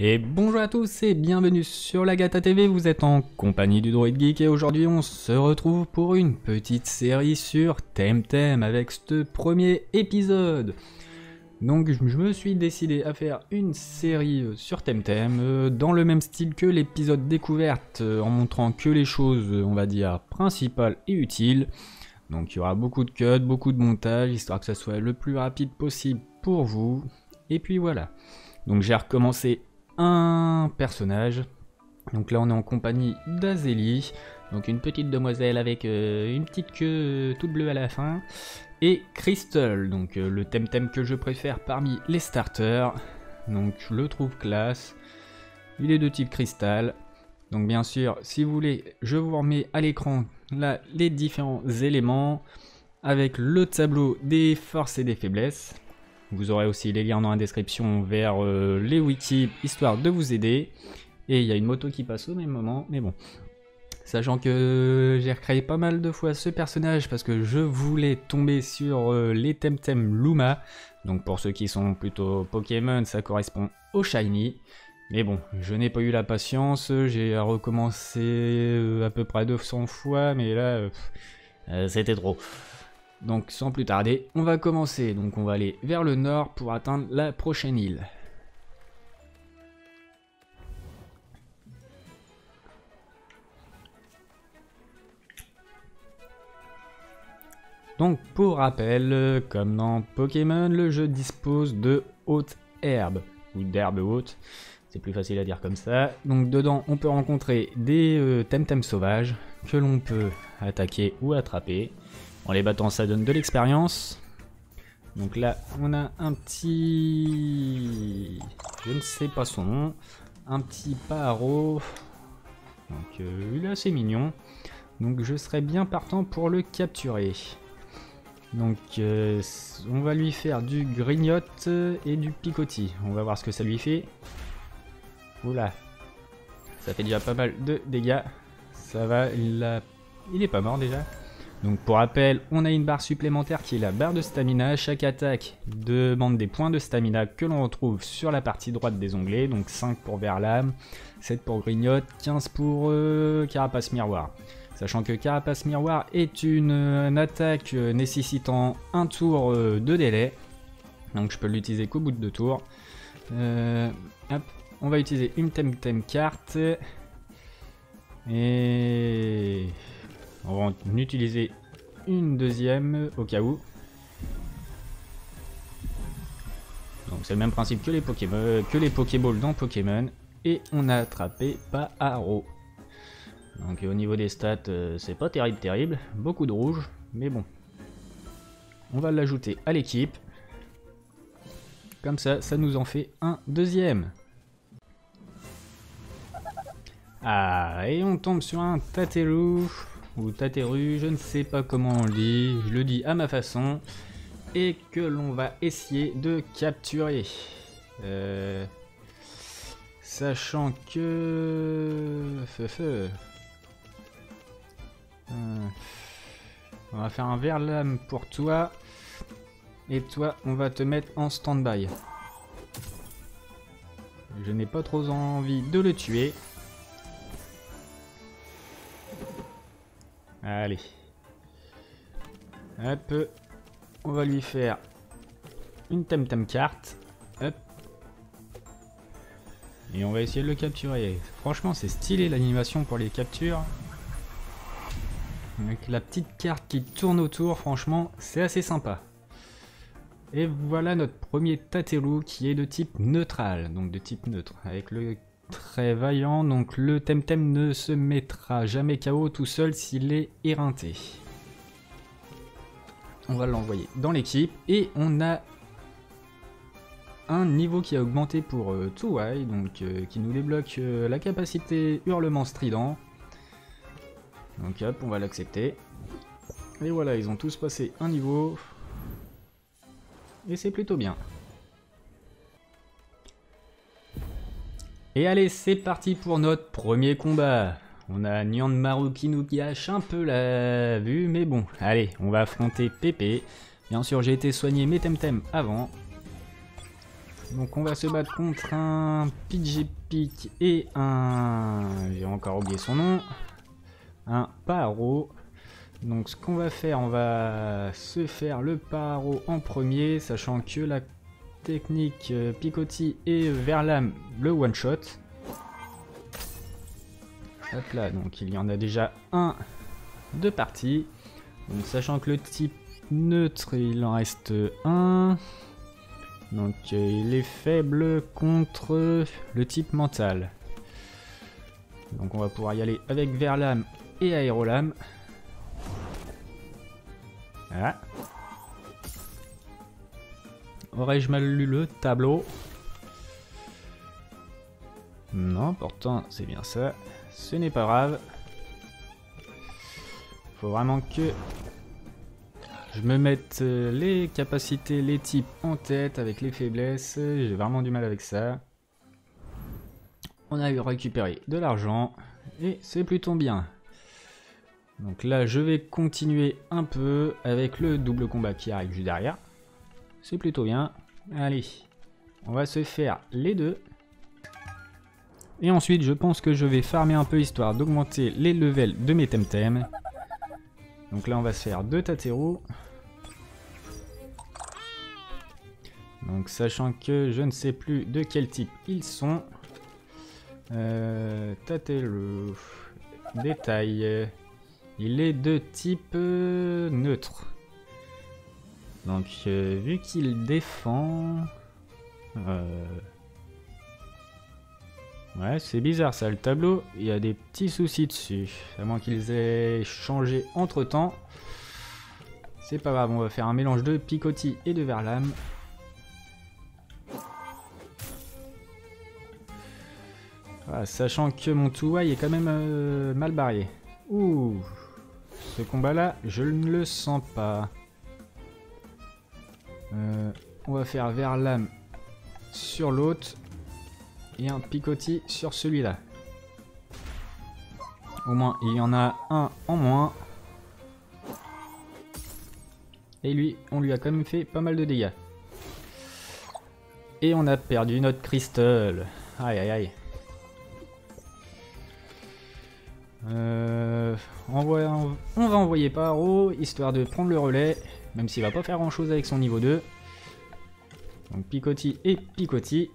Et bonjour à tous et bienvenue sur la Gata TV, vous êtes en compagnie du Droid Geek et aujourd'hui on se retrouve pour une petite série sur Temtem avec ce premier épisode. Donc je me suis décidé à faire une série euh, sur Temtem euh, dans le même style que l'épisode découverte euh, en montrant que les choses on va dire principales et utiles. Donc il y aura beaucoup de cuts, beaucoup de montage histoire que ça soit le plus rapide possible pour vous. Et puis voilà. Donc j'ai recommencé un personnage. Donc là on est en compagnie d'Azélie, donc une petite demoiselle avec euh, une petite queue euh, toute bleue à la fin. Et Crystal, donc euh, le thème que je préfère parmi les starters. Donc je le trouve classe. Il est de type cristal. Donc bien sûr, si vous voulez, je vous remets à l'écran là les différents éléments avec le tableau des forces et des faiblesses. Vous aurez aussi les liens dans la description vers euh, les wikis, histoire de vous aider. Et il y a une moto qui passe au même moment, mais bon. Sachant que j'ai recréé pas mal de fois ce personnage parce que je voulais tomber sur euh, les Temtem Luma. Donc pour ceux qui sont plutôt Pokémon, ça correspond au Shiny. Mais bon, je n'ai pas eu la patience, j'ai recommencé euh, à peu près 200 fois, mais là, c'était trop. Donc sans plus tarder, on va commencer. Donc on va aller vers le nord pour atteindre la prochaine île. Donc pour rappel, comme dans Pokémon, le jeu dispose de hautes herbes, ou d'herbes hautes, c'est plus facile à dire comme ça. Donc dedans on peut rencontrer des euh, Temtem sauvages que l'on peut attaquer ou attraper. En les battant, ça donne de l'expérience. Donc là, on a un petit... Je ne sais pas son nom. Un petit paro. Donc euh, il est assez mignon. Donc je serais bien partant pour le capturer. Donc euh, on va lui faire du grignote et du picotis. On va voir ce que ça lui fait. Oula. Ça fait déjà pas mal de dégâts. Ça va, il, il est pas mort déjà. Donc pour rappel, on a une barre supplémentaire qui est la barre de stamina. Chaque attaque demande des points de stamina que l'on retrouve sur la partie droite des onglets. Donc 5 pour Verlame, 7 pour Grignote, 15 pour euh, Carapace Miroir. Sachant que Carapace Miroir est une, attaque nécessitant un tour euh, de délai. Donc je peux l'utiliser qu'au bout de deux tours. Euh, on va utiliser une Temtem carte. Et on va en utiliser une deuxième au cas où. Donc c'est le même principe que les les Pokéballs dans Pokémon. Et on a attrapé Paharo. Donc au niveau des stats, euh, c'est pas terrible terrible. Beaucoup de rouge, mais bon. On va l'ajouter à l'équipe. Comme ça, ça nous en fait un deuxième. Ah, et on tombe sur un Tatelou ou Tateru, je ne sais pas comment on le dit, je le dis à ma façon, et que l'on va essayer de capturer. Euh, sachant que... Feu, euh, on va faire un verlame pour toi, et toi, on va te mettre en stand-by. Je n'ai pas trop envie de le tuer. Allez. Hop. On va lui faire une Temtem carte. Hop. Et on va essayer de le capturer. Franchement, c'est stylé l'animation pour les captures. Avec la petite carte qui tourne autour, franchement, c'est assez sympa. Et voilà notre premier Tatelou qui est de type neutral, donc de type neutre, avec le Très vaillant, donc le Temtem ne se mettra jamais KO tout seul s'il est éreinté. On va l'envoyer dans l'équipe et on a un niveau qui a augmenté pour euh, donc euh, qui nous débloque euh, la capacité hurlement strident. Donc hop, on va l'accepter. Et voilà, ils ont tous passé un niveau. Et c'est plutôt bien. Et allez, c'est parti pour notre premier combat. On a Nyanmaru qui nous gâche un peu la vue, mais bon, allez, on va affronter Pépé. Bien sûr, j'ai été soigné mes Temtem avant. Donc on va se battre contre un Pidgepic et un... J'ai encore oublié son nom. Un Paro. Donc ce qu'on va faire, on va se faire le Paro en premier, sachant que la technique euh, Picotti et Verlam le one shot. Hop là, donc il y en a déjà un de partie. Donc sachant que le type neutre, il en reste un. Donc euh, il est faible contre le type mental. Donc on va pouvoir y aller avec Verlam et Aérolam. Voilà. Aurais-je mal lu le tableau? Non, pourtant c'est bien ça. Ce n'est pas grave. Faut vraiment que je me mette euh, les capacités, les types en tête avec les faiblesses. J'ai vraiment du mal avec ça. On a récupéré de l'argent et c'est plutôt bien. Donc là, je vais continuer un peu avec le double combat qui arrive juste derrière. C'est plutôt bien. Allez, on va se faire les deux. Et ensuite, je pense que je vais farmer un peu histoire d'augmenter les levels de mes Temtem. Donc là, on va se faire deux Tateru. Donc sachant que je ne sais plus de quel type ils sont. Euh, Tateru. Détail. Il est de type euh, neutre. Donc euh, vu qu'il défend... Euh, ouais, c'est bizarre ça, le tableau, il y a des petits soucis dessus. À moins qu'ils aient changé entre temps. C'est pas grave, on va faire un mélange de picotis et de verlame. sachant que mon Touai est quand même euh, mal barré. Ouh, ce combat-là, je ne le sens pas. Euh, on va faire verlame sur l'autre et un picotis sur celui-là. Au moins, il y en a un en moins. Et lui, on lui a quand même fait pas mal de dégâts. Et on a perdu notre cristal. Aïe aïe aïe. Euh, on, va, on va envoyer Paro, histoire de prendre le relais, même s'il va pas faire grand chose avec son niveau 2. Donc Picotti et Picotti.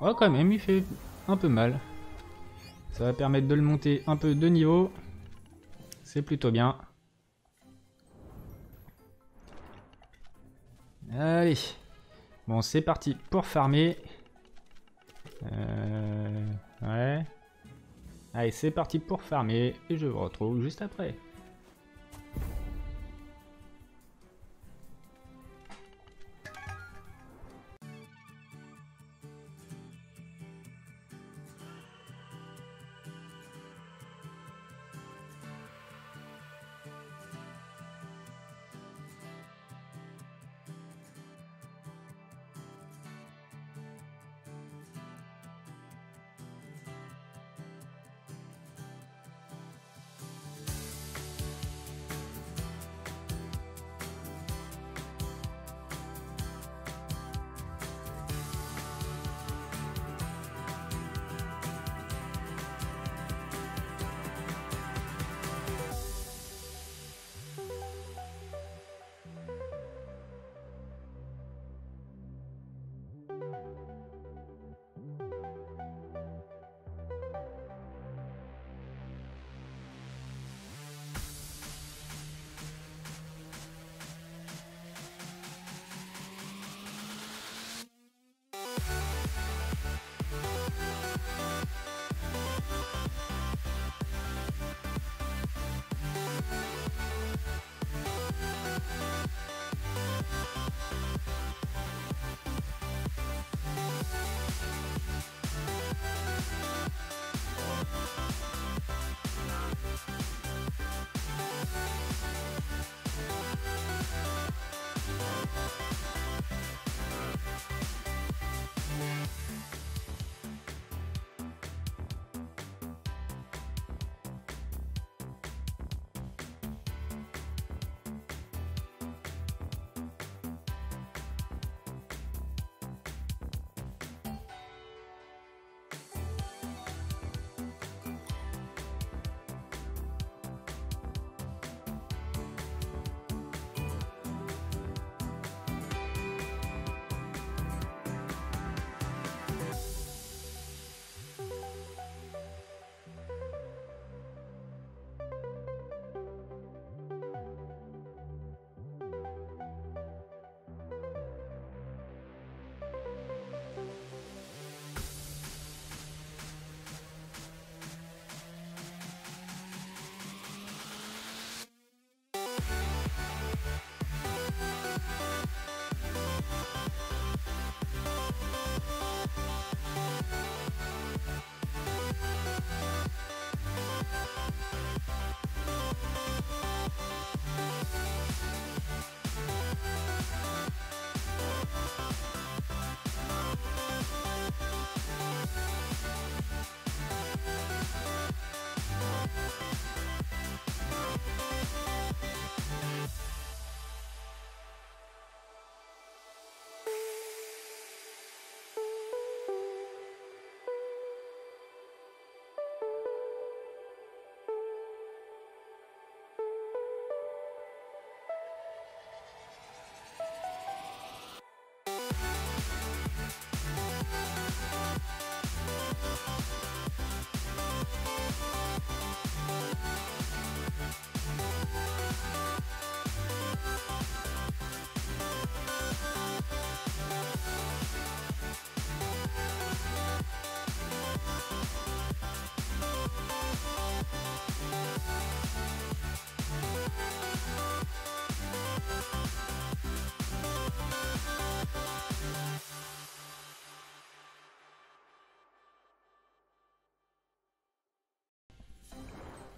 Oh quand même, il fait un peu mal. Ça va permettre de le monter un peu de niveau. C'est plutôt bien. Allez. Bon, c'est parti pour farmer. Euh, ouais. Allez, c'est parti pour farmer. Et je vous retrouve juste après.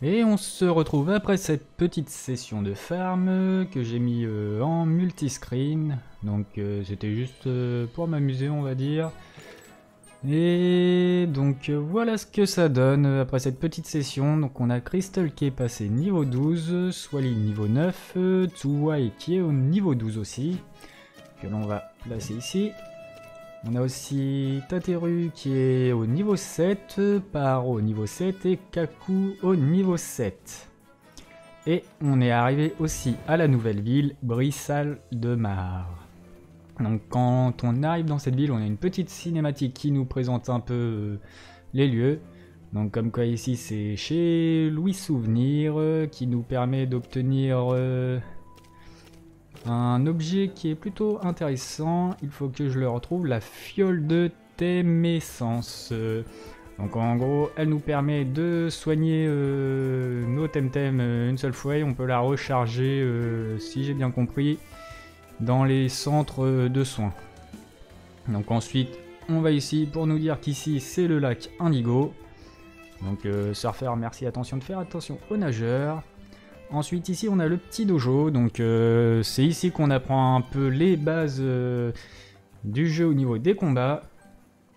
Et on se retrouve après cette petite session de farm que j'ai mis euh, en multiscreen. Donc euh, c'était juste euh, pour m'amuser on va dire. Et donc voilà ce que ça donne après cette petite session. Donc on a Crystal qui est passé niveau 12, Swally niveau 9, Tuwai qui est au niveau 12 aussi. Que l'on va placer ici. On a aussi Tateru qui est au niveau 7, Paro au niveau 7 et Kaku au niveau 7. Et on est arrivé aussi à la nouvelle ville, Brissal de Mar. Donc quand on arrive dans cette ville, on a une petite cinématique qui nous présente un peu euh, les lieux. Donc comme quoi ici c'est chez Louis Souvenir euh, qui nous permet d'obtenir euh, un objet qui est plutôt intéressant, il faut que je le retrouve, la fiole de Temessence. Donc en gros, elle nous permet de soigner euh, nos Temtem euh, une seule fois et on peut la recharger, euh, si j'ai bien compris, dans les centres de soins. Donc ensuite, on va ici pour nous dire qu'ici c'est le lac Indigo. Donc surfer, merci, attention de faire attention aux nageurs. Ensuite ici on a le petit dojo, donc euh, c'est ici qu'on apprend un peu les bases euh, du jeu au niveau des combats.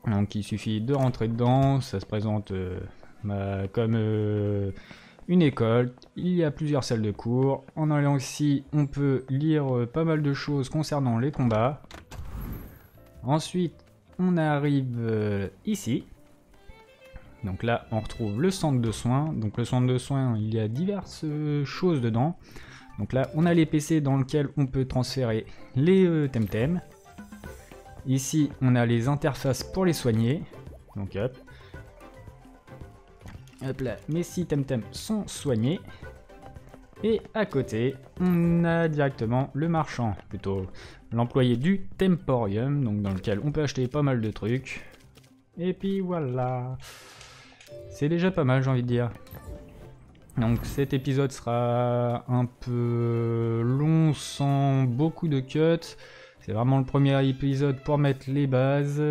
Donc il suffit de rentrer dedans, ça se présente euh, bah, comme une école, il y a plusieurs salles de cours. En allant ici on peut lire pas mal de choses concernant les combats. Ensuite on arrive ici. Donc là, on retrouve le centre de soins. Donc le centre de soins, il y a diverses euh, choses dedans. Donc là, on a les PC dans lesquels on peut transférer les euh, Temtem. Ici, on a les interfaces pour les soigner. Donc hop. Hop là, mes 6 Temtem sont soignés. Et à côté, on a directement le marchand, plutôt l'employé du Temporium, donc dans lequel on peut acheter pas mal de trucs. Et puis voilà. C'est déjà pas mal, j'ai envie de dire. Donc cet épisode sera un peu long, sans beaucoup de cuts. C'est vraiment le premier épisode pour mettre les bases.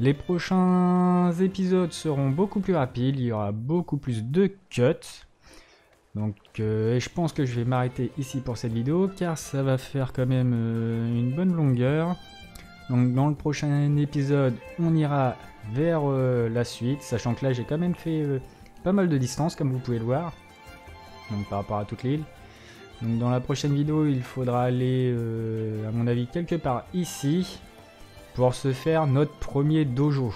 Les prochains épisodes seront beaucoup plus rapides, il y aura beaucoup plus de cuts. Donc euh, je pense que je vais m'arrêter ici pour cette vidéo car ça va faire quand même euh, une bonne longueur. Donc dans le prochain épisode, on ira vers euh, la suite, sachant que là j'ai quand même fait euh, pas mal de distance comme vous pouvez le voir, donc par rapport à toute l'île. Donc dans la prochaine vidéo il faudra aller euh, à mon avis quelque part ici pour se faire notre premier dojo.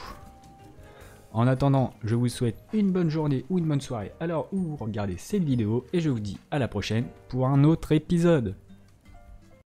En attendant, je vous souhaite une bonne journée ou une bonne soirée alors où regardez cette vidéo et je vous dis à la prochaine pour un autre épisode.